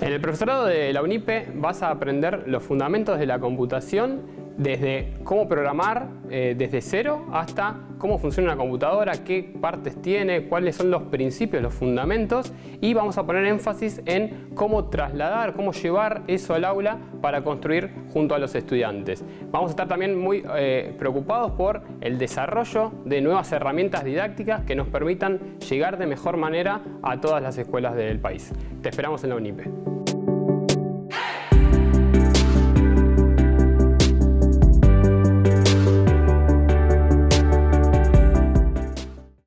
En el profesorado de la UNIPE vas a aprender los fundamentos de la computación desde cómo programar eh, desde cero hasta cómo funciona una computadora, qué partes tiene, cuáles son los principios, los fundamentos y vamos a poner énfasis en cómo trasladar, cómo llevar eso al aula para construir junto a los estudiantes. Vamos a estar también muy eh, preocupados por el desarrollo de nuevas herramientas didácticas que nos permitan llegar de mejor manera a todas las escuelas del país. Te esperamos en la UNIPE.